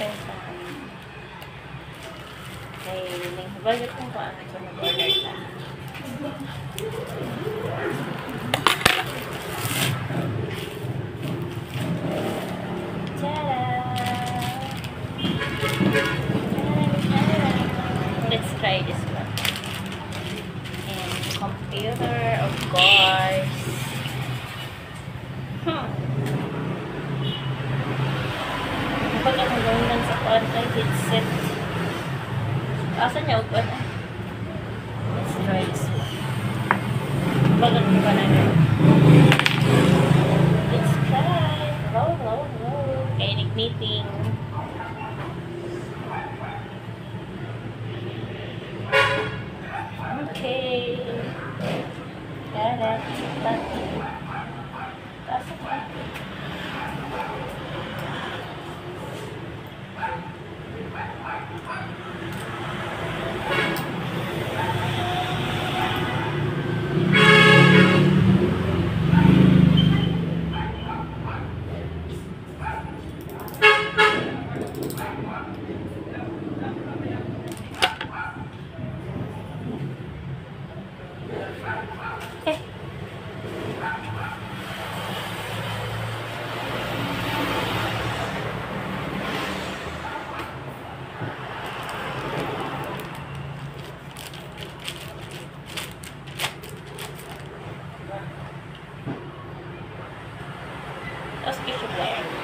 tayo sa kay Ning Bagat kung paano ito mag-order ta. Tada! Let's try this one. And computer, of course. Hmm. Gawin lang sa kuwan ay headset. Asa niya upan? Let's try this one. Bagat ko ba na? Let's try. Hello, hello, hello. Kainig meeting. Okay. Tara, tara. Tapos gift